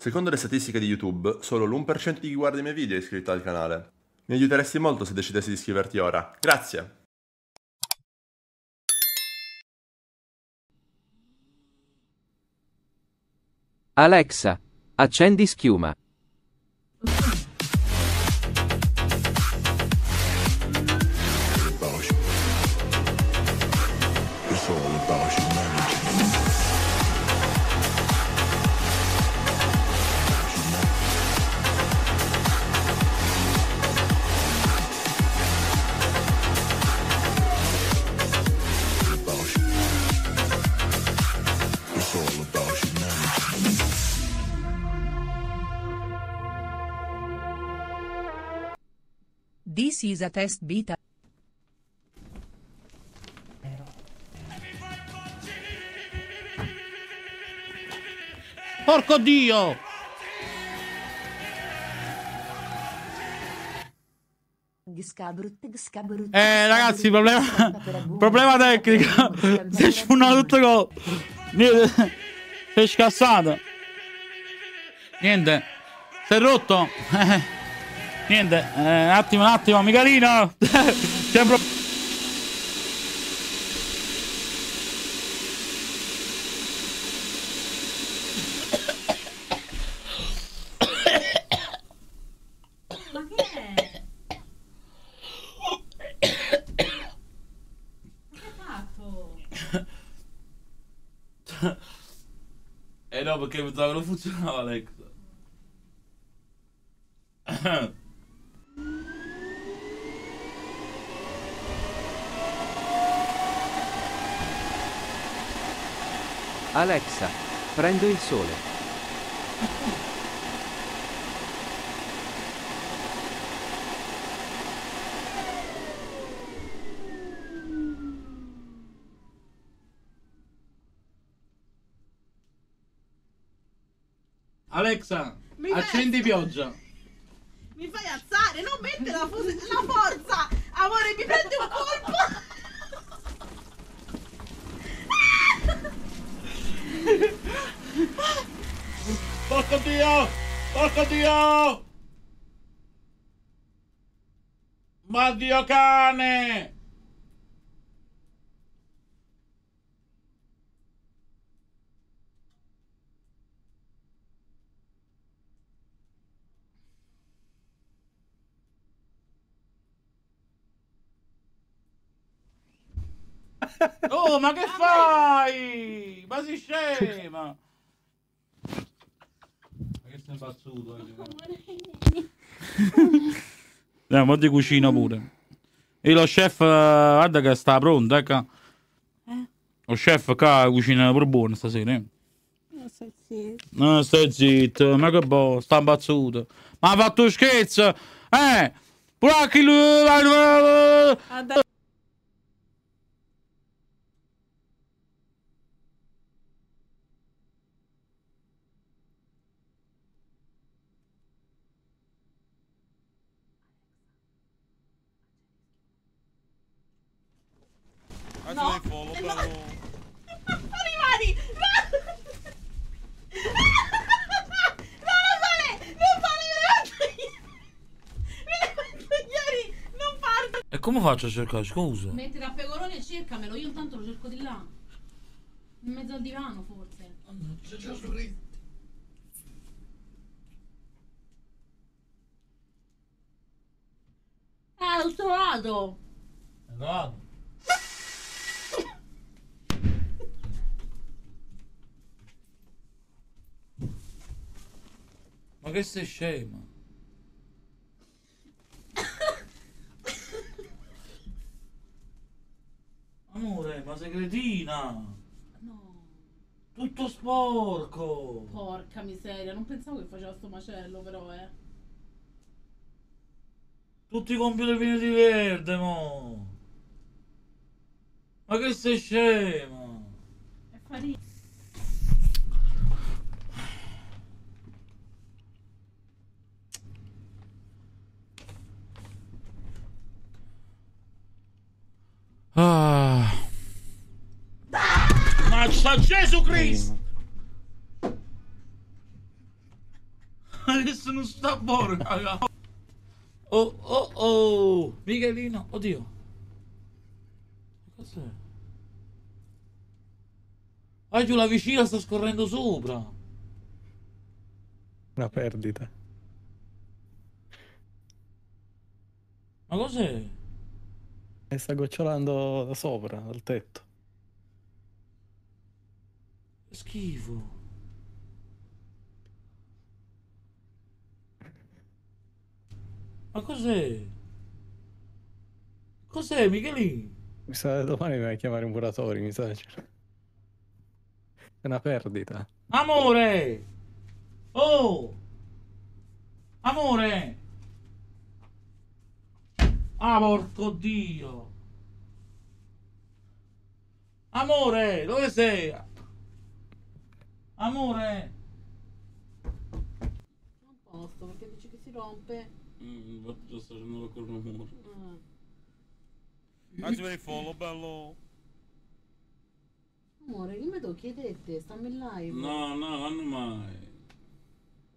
Secondo le statistiche di YouTube, solo l'1% di chi guarda i miei video è iscritto al canale. Mi aiuteresti molto se decidessi di iscriverti ora. Grazie! Alexa, accendi schiuma. This is a test beta. Porco dio! Eh ragazzi, problema, problema tecnico. Si è sfunato tutto co. Niente. Si è scassato. Niente. Si è rotto. Eh, Niente. Eh, un attimo, un attimo, Michelino. C'è un pro- Eh no, perché pensavo che non funzionava Alexa. Alexa, prendo il sole. Alexa, Mi accendi pioggia. Mi fai alzare, non mette la, la forza! Amore, mi prendi Porco dio! Ma dio cane! Oh, ma che fai? Ma si scema! Impazzuto? eh? Dai, mo di cucina pure. E lo chef, eh, guarda che sta pronto, ecco. Lo chef qua cucina pure buono stasera, eh. Non so se... No, stai zitto, ma che boh, sta impazzuto. Ma ha fatto scherzo! Eh! Pure anche lui... No! Fai le mani! No! No, non fare! Non fare! Me ne metto ieri! Non farlo! E come faccio a cercare? Scusa. Mettiti a pecorone e cercamelo, io intanto lo cerco di là. In mezzo al divano forse. Ah, l'ho trovato! No. Ma che sei scema? Amore, ma sei cretina? No, Tutto sporco! porca miseria, non pensavo che faceva sto macello però, eh. Tutti i computer pieni di verde, mo! Ma che sei scema? È farina. Ah. Ma sta Gesù Cristo! adesso non sta buono, raga. Oh, oh, oh. Michelino, oddio. Cos'è? Ah, giù la vicina sta scorrendo sopra. Una perdita. Ma cos'è? E sta gocciolando da sopra, dal tetto. Schifo. Ma cos'è? Cos'è, Michelino? Mi sa che domani mi vai a chiamare un curatore, mi sa. È una perdita. Amore! Oh! Amore! Ah, porco Dio! Amore, dove sei? Amore! A posto, perché dici che si rompe. Mm, sto facendo con l'amore. Ah. Anzi, per il follow, bello! Amore, che mi tocchi le tette? Stammi in live. No, no, quando mai?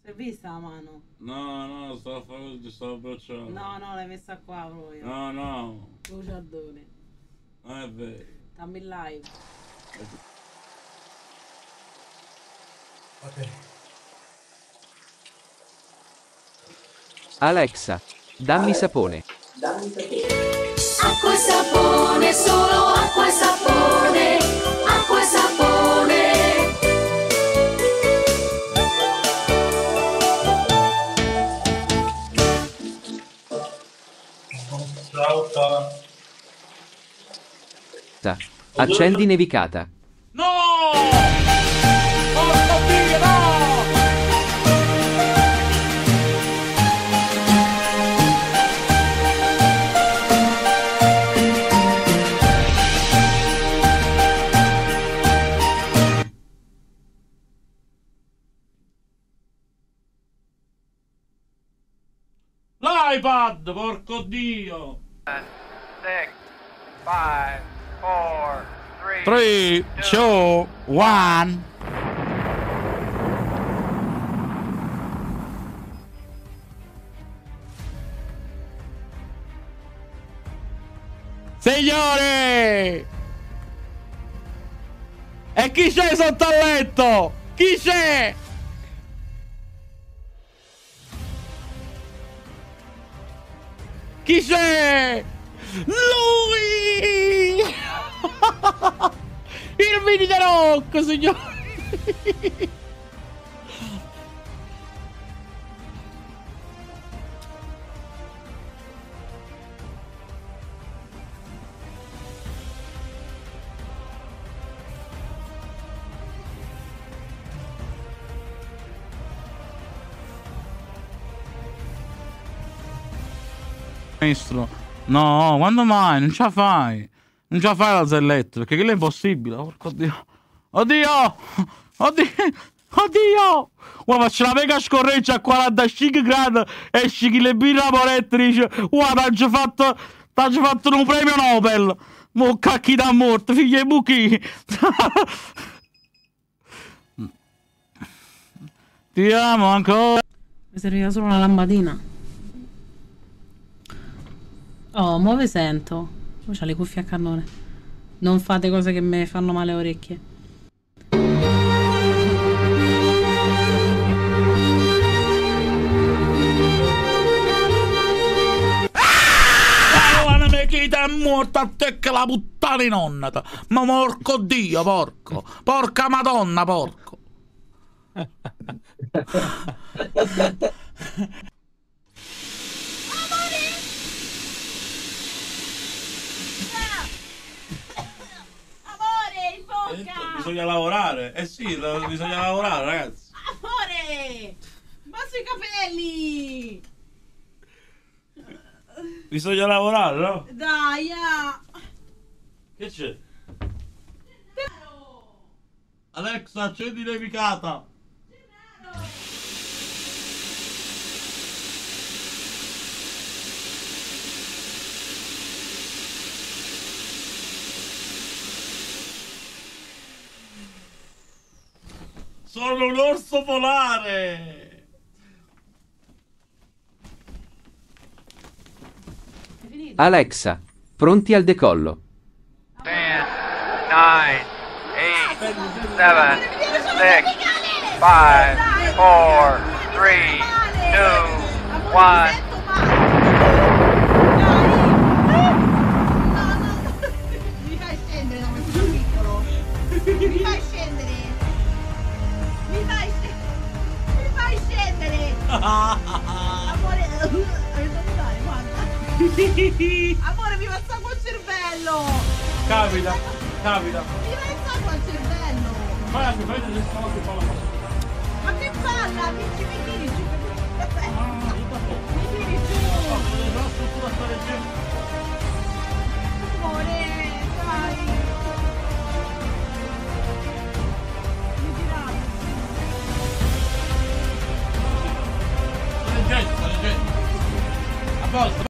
Si è vista la mano? No, no, sto a fare ti sto abbracciando. No, no, l'hai messa qua proprio. No, no, Luciardone. non è vero. Stammi in live. Alexa, dammi sapone. Acqua e sapone, solo acqua e sapone, acqua e sapone. Accendi nevicata. L'iPad, porco Dio! six, five, four, three, 3, 2, 1. Signore! E chi c'è sotto al letto? Chi c'è? Chi c'è? Lui! Il mini da Rocco, signori! Maestro, no, quando mai? Non ce la fai. Non ce la fai la zelletto, perché quello è impossibile. Porco Dio. Oddio! Oddio! Oddio! Guarda, faccio la mega scorreggia a 45 gradi e scegli le birra Moretti dice Guarda, t'ho fatto, t'ho fatto un premio Nobel! Mo cacchi da morto, figli e buchi! Ti amo ancora! Mi serviva solo una lampadina. Oh, mo ve sento. Oh, c'ha le cuffie a cannone. Non fate cose che mi fanno male le orecchie. Mi chiede è morta a te che la puttana di nonna. Ma porco dio, porco. Porca madonna, porco. Amore, in bocca! Bisogna lavorare. Eh sì, bisogna lavorare, ragazzi. Amore! Basta i capelli! Bisogna lavorare, no? Dai, ah! Che c'è? Alexa, accendi nevicata. Sono un orso polare! Alexa, pronti al decollo. 10, 9, 8, 7, 6, 5, 4, 3, 2, 1... Amore, mi fa sangue al cervello. Capita, capita. Mi fa il sangue al cervello. Ma che palla, mi ci